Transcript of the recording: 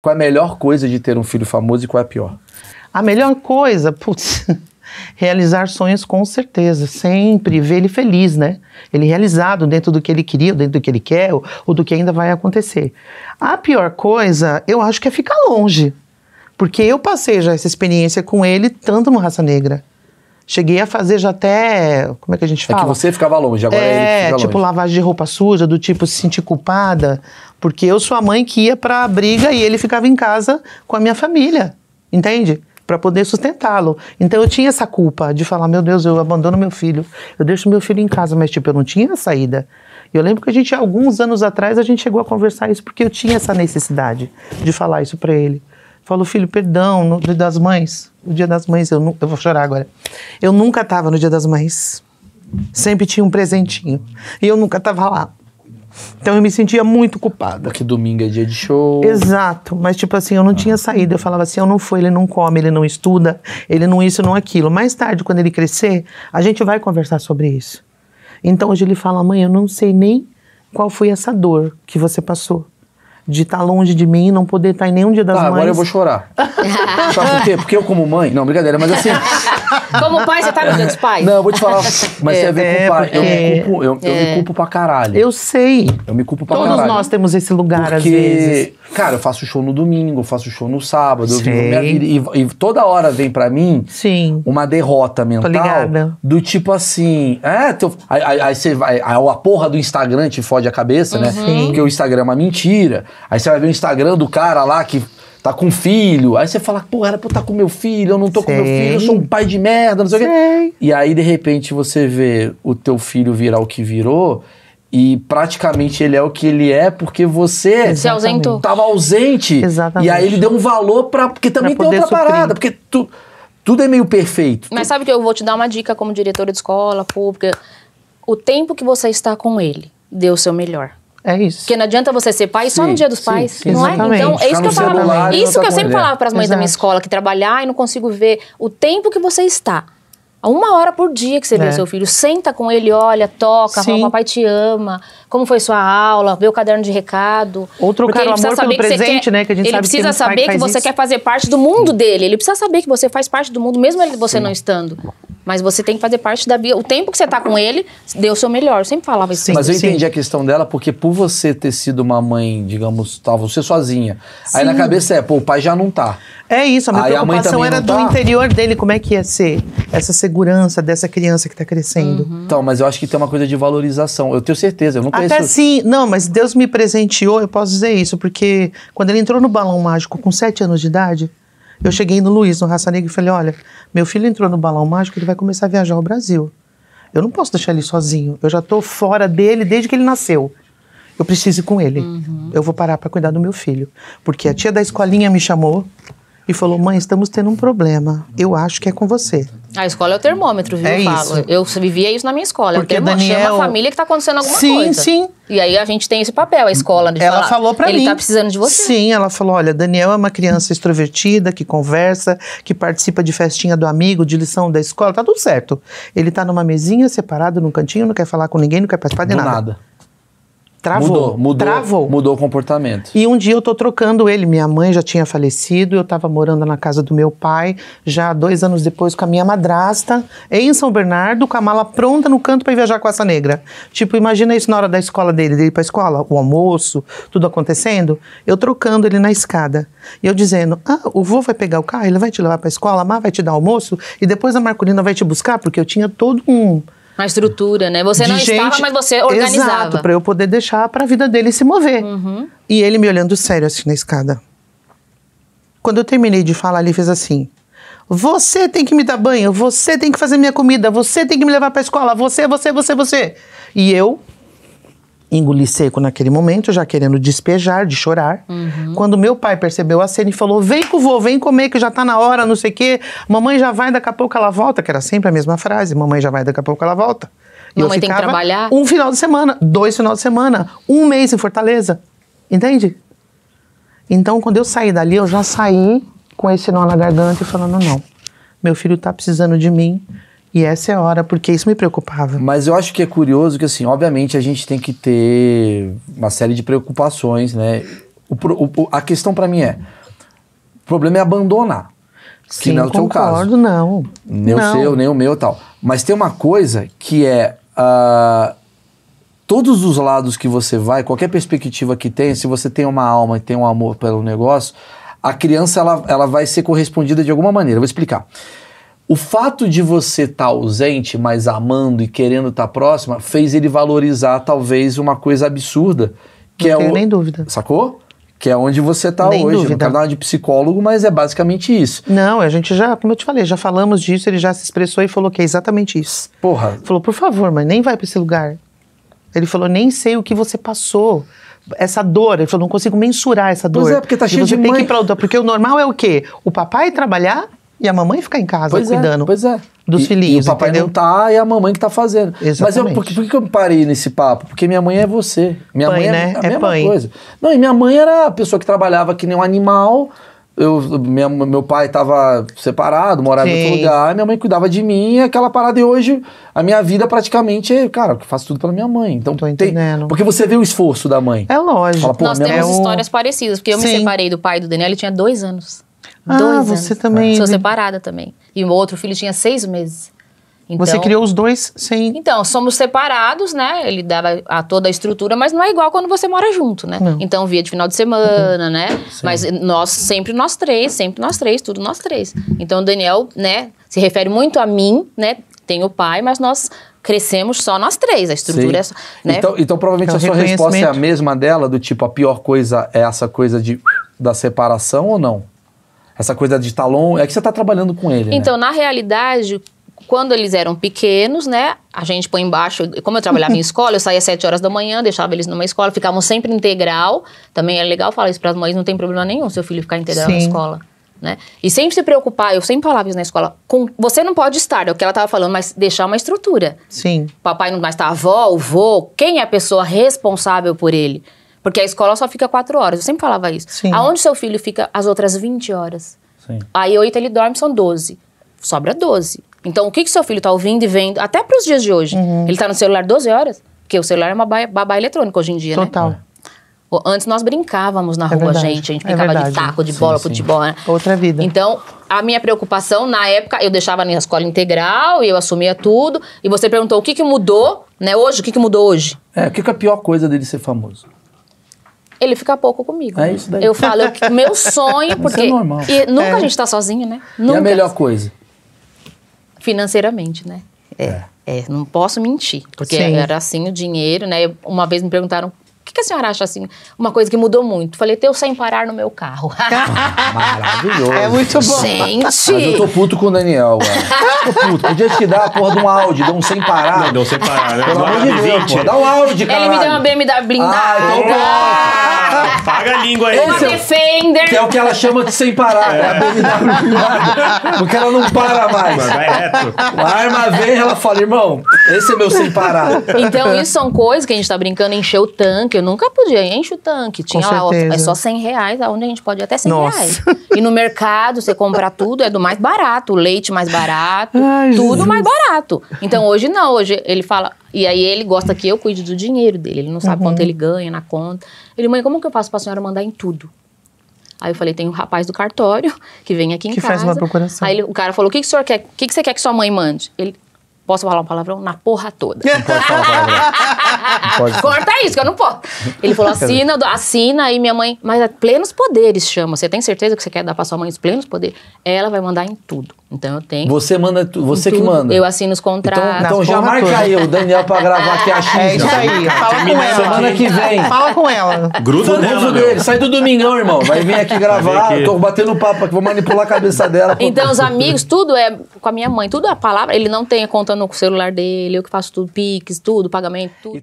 Qual é a melhor coisa de ter um filho famoso e qual é a pior? A melhor coisa, putz, realizar sonhos com certeza, sempre ver ele feliz, né? Ele realizado dentro do que ele queria, dentro do que ele quer, ou, ou do que ainda vai acontecer. A pior coisa, eu acho que é ficar longe. Porque eu passei já essa experiência com ele, tanto no Raça Negra. Cheguei a fazer já até. Como é que a gente fala? É que você ficava longe, agora é, ele fica tipo longe. lavagem de roupa suja, do tipo se sentir culpada. Porque eu sou a mãe que ia pra briga e ele ficava em casa com a minha família. Entende? Pra poder sustentá-lo. Então eu tinha essa culpa de falar: meu Deus, eu abandono meu filho. Eu deixo meu filho em casa, mas tipo, eu não tinha saída. E eu lembro que a gente, alguns anos atrás, a gente chegou a conversar isso porque eu tinha essa necessidade de falar isso pra ele. Falou, filho, perdão, no dia das mães. O dia das mães, eu, eu vou chorar agora. Eu nunca tava no dia das mães. Sempre tinha um presentinho. E eu nunca tava lá. Então eu me sentia muito culpada. Porque domingo é dia de show. Exato, mas tipo assim, eu não tinha saída. Eu falava assim: eu não fui, ele não come, ele não estuda, ele não isso, não aquilo. Mais tarde, quando ele crescer, a gente vai conversar sobre isso. Então hoje ele fala: mãe, eu não sei nem qual foi essa dor que você passou. De estar longe de mim e não poder estar em nenhum dia das Tá, mães. agora eu vou chorar. Sabe por quê? Porque eu, como mãe. Não, brincadeira, mas assim. Como pai, você tá no dia dos pais? Não, eu vou te falar. Mas tem a ver É, com o pai. Eu, me porque- culpo, eu, eu me culpo pra caralho. Eu sei. Eu me culpo pra Todos caralho. nós temos esse lugar às vezes. Porque, cara, eu faço show no domingo, eu faço show no sábado, eu vivo minha vida. E, e toda hora vem pra mim Sim. uma derrota mental ligada. do tipo assim, é, teu, aí, aí- aí você vai, aí a porra do Instagram te fode a cabeça, né? Porque o Instagram é uma mentira. Aí você vai ver o Instagram do cara lá que tá com filho. Aí você fala, pô, era pra eu estar com meu filho, eu não tô com meu filho, eu sou um pai de merda, não sei o quê. E aí, de repente, você vê o teu filho virar o que virou. E praticamente ele é o que ele é porque você Se ausentou. tava ausente. Exatamente. E aí ele deu um valor pra. Porque também Pra tem poder outra suprir. parada. Porque tu, tudo é meio perfeito. Mas sabe que eu vou te dar uma dica como diretora de escola pública. O tempo que você está com ele, dê o seu melhor. É isso. Porque não adianta você ser pai só Sim, no dia dos sim, pais, sim, não é? exatamente. Então, é isso que eu falava. celular Isso que eu sempre falava para as mães da minha Exato. escola, que trabalhar e não consigo ver o tempo que você está. Uma hora por dia que você vê É. o seu filho, senta com ele, olha, toca, fala, papai te ama, como foi sua aula, vê o caderno de recado. Ou trocar o amor pelo que presente, quer- né, que a gente Ele sabe que precisa que saber que, faz você isso. quer fazer parte do mundo dele. Ele precisa saber que você faz parte do mundo, mesmo você não estando. Mas você tem que fazer parte da vida. O tempo que você tá com ele, dê o seu melhor. Eu sempre falava isso. Mas eu sim. entendi a questão dela, porque por você ter sido uma mãe, digamos, tá, você sozinha. Aí na cabeça é, pô, o pai já não tá. É isso, a minha Aí a mãe preocupação também era do tá? interior dele, como é que ia ser essa segurança dessa criança que tá crescendo. Então, mas eu acho que tem uma coisa de valorização. Eu tenho certeza, eu não conheço. Até sim, não, mas Deus me presenteou, eu posso dizer isso, porque quando ele entrou no balão mágico com sete anos de idade, eu cheguei no Luiz, no Raça Negra, e falei: olha, meu filho entrou no balão mágico, ele vai começar a viajar ao Brasil. Eu não posso deixar ele sozinho. Eu já tô fora dele desde que ele nasceu. Eu preciso ir com ele. Eu vou parar para cuidar do meu filho. Porque a tia da escolinha me chamou e falou: mãe, estamos tendo um problema. Eu acho que é com você. A escola é o termômetro, viu? É eu falo. Eu vivia isso na minha escola. Porque é o termômetro. Daniel- Chama a família que tá acontecendo alguma Sim, coisa. sim. E aí a gente tem esse papel, a escola, de ela falar, falou pra ele mim. tá precisando de você. Sim, ela falou: olha, Daniel é uma criança extrovertida, que conversa, que participa de festinha do amigo, de lição da escola, tá tudo certo. Ele tá numa mesinha, separado, num cantinho, não quer falar com ninguém, não quer participar de Do nada. nada. Travou. Mudou, mudou. Travou. Mudou o comportamento. E um dia eu tô trocando ele. Minha mãe já tinha falecido, eu tava morando na casa do meu pai, já dois anos depois com a minha madrasta, em São Bernardo, com a mala pronta no canto para viajar com essa negra. Tipo, imagina isso na hora da escola dele, dele ir pra escola, o almoço, tudo acontecendo. Eu trocando ele na escada. E eu dizendo: Ah, o vô vai pegar o carro, ele vai te levar pra escola, a Má vai te dar almoço, e depois a Marcolina vai te buscar, porque eu tinha todo um. Uma estrutura, né? Você não estava, gente- mas você organizava. Uhum. Exato, para eu poder deixar para a vida dele se mover. E ele me olhando sério assim na escada. Quando eu terminei de falar, ele fez assim: Você tem que me dar banho, você tem que fazer minha comida, você tem que me levar para escola, você, você, você, você. E eu engoli seco naquele momento, já querendo despejar, de chorar. Uhum. Quando meu pai percebeu a cena e falou: Vem com o vô, vem comer que já tá na hora, não sei o quê. Mamãe já vai, daqui a pouco ela volta, que era sempre a mesma frase: Mamãe já vai, daqui a pouco ela volta. E eu Mamãe tem que trabalhar? Um final de semana, dois final de semana, um mês em Fortaleza. Entende? Então, quando eu saí dali, eu já saí com esse nó na garganta e falando: Não, meu filho tá precisando de mim. E essa é a hora, porque isso me preocupava. Mas eu acho que é curioso que, assim, obviamente a gente tem que ter uma série de preocupações, né? O o- a questão pra mim é: o problema é abandonar. Sim, não é o teu caso. concordo, não. Nem não. o seu, nem o meu tal. Mas tem uma coisa que é. ah, todos os lados que você vai, qualquer perspectiva que tenha, se você tem uma alma e tem um amor pelo negócio, a criança ela, ela vai ser correspondida de alguma maneira. Eu vou explicar. O fato de você estar ausente, mas amando e querendo estar próxima, fez ele valorizar talvez uma coisa absurda. Que Não é tenho o, nem dúvida. Sacou? Que é onde você está hoje. Não dúvida. quero dar uma de psicólogo, mas é basicamente isso. Não, a gente já, como eu te falei, já falamos disso, ele já se expressou e falou que é exatamente isso. Porra, Falou, por favor, mãe, nem vai pra esse lugar. Ele falou, nem sei o que você passou. Essa dor, ele falou, não consigo mensurar essa dor. Pois é, porque tá cheio você de tem mãe. que ir pra outra. Porque o normal é o quê? O papai trabalhar e a mamãe ficar em casa Pois cuidando é, pois é. dos E- filhinhos, E o papai entendeu? não tá e a mamãe que tá fazendo. Mas eu, Exatamente. por, que- por que eu parei nesse papo? Porque minha mãe é você. Minha Pai, mãe né? é a É mesma pai. coisa. Não, e minha mãe era a pessoa que trabalhava que nem um animal. Eu, minha- meu pai tava separado, morava em outro Sim. lugar, minha mãe cuidava de mim, e aquela parada e hoje a minha vida praticamente é, cara, eu faço tudo pela minha mãe. Então Tô tem. entendendo. Porque você vê o esforço da mãe. É lógico. Fala, Nós temos mãe- histórias parecidas, porque eu me Sim. separei do pai do Daniel, ele tinha dois anos. Ah, dois você anos. também- Sou separada também. E o outro filho tinha seis meses. Então, Você criou os dois sem. Então, somos separados, né? Ele dava a toda a estrutura, mas não é igual quando você mora junto, né? Não. Então, via de final de semana, né? Mas nós, sempre nós três, sempre nós três, tudo nós três. Então, o Daniel, né, se refere muito a mim, né? Tem o pai, mas nós crescemos só nós três. A estrutura Sim. é só, né? Então, então, provavelmente um a sua resposta é a mesma dela, do tipo, a pior coisa é essa coisa de, da separação ou não? Essa coisa de talão, é que você tá trabalhando com ele, Então, na realidade, quando eles eram pequenos, né? A gente põe embaixo. Como eu trabalhava em escola, eu saía às 7 horas da manhã, deixava eles numa escola, ficavam sempre integral. Também é legal falar isso para as mães, não tem problema nenhum seu filho ficar integral na Sim. escola. Né? E sempre se preocupar, eu sempre falava isso na escola, com, você não pode estar, é o que ela estava falando, mas deixar uma estrutura. Sim. Papai não mais está a avó, o vô, quem é a pessoa responsável por ele? Porque a escola só fica quatro horas, eu sempre falava isso. Sim. Aonde seu filho fica as outras 20 horas? Sim. Aí oito ele dorme, são 12. Sobra 12. Então, o que, que seu filho tá ouvindo e vendo, até para os dias de hoje? Uhum. Ele tá no celular 12 horas? Porque o celular é uma babá, babá eletrônica hoje em dia, né? Total. Antes nós brincávamos na É rua, verdade, gente. A gente é brincava de verdade. taco, de Sim, bola, sim. futebol, né? Outra vida. Então, a minha preocupação, na época, eu deixava na escola integral e eu assumia tudo. E você perguntou o que, que mudou, né? Hoje, o que, que mudou hoje? É, o que que é a pior coisa dele ser famoso? Ele fica pouco comigo. É né? isso daí. Eu falo, eu- meu sonho, porque. é normal. E nunca É. a gente tá sozinho, né? E Nunca. a melhor coisa? Financeiramente, né? É, é, não posso mentir. Porque Sim. era assim o dinheiro, né? Uma vez me perguntaram. O que, que a senhora acha assim? Uma coisa que mudou muito. Falei, ter o sem parar no meu carro. Maravilhoso. É muito bom. Gente! Mas eu tô puto com o Daniel, cara. Tô puto. Podia te dar a porra de um Audi, dá um sem parar. Não, deu sem parar, né? Pelo amor de Deus, 920. pô. Dá um Audi, cara. Ele me deu uma BMW blindada. Ah, então pronto. Ah, Paga a língua aí. uma Esse é o- Defender. Que é o que ela chama de sem parar. É. A BMW blindada. Porque ela não para mais. Mas vai reto. A arma vem ela fala, irmão, esse é meu sem parar. Então, isso são coisas que a gente tá brincando, encher o tanque. Eu nunca podia, enche o tanque. Tinha lá, ó, é só 100 reais, aonde a gente pode ir até 100 Nossa. reais. E no mercado, você comprar tudo, é do mais barato. O leite mais barato, Ai, tudo Jesus. mais barato. Então, hoje não, hoje ele fala... E aí, ele gosta que eu cuide do dinheiro dele. Ele não sabe Uhum. quanto ele ganha na conta. Ele, mãe, como que eu faço pra senhora mandar em tudo? Aí eu falei, tem um rapaz do cartório que vem aqui em Que casa. faz uma procuração. Aí ele- o cara falou, o que, que o senhor quer? O que, que você quer que sua mãe mande? Ele, posso falar um palavrão? Na porra toda. Pode falar palavrão. Pode. Corta isso, que eu não posso. Ele falou, assina, assina, aí minha mãe, mas é plenos poderes chama. Você tem certeza que você quer dar pra sua mãe os plenos poderes? Ela vai mandar em tudo. Então eu tenho. Você manda, tu- você em que tudo. manda. Eu assino os Então, contratos. então Na já marca toda. aí o Daniel pra gravar aqui a X. É isso aí. Fala com ela. Semana que vem. Fala com ela. Gruda nela, dele, sai do domingão, irmão. Vai vir aqui gravar. aqui. Eu tô batendo papo aqui, vou manipular a cabeça dela. Então, os amigos, tudo é com a minha mãe, tudo é a palavra. Ele não tem a conta no celular dele, eu que faço tudo, Pix, tudo, pagamento, tudo.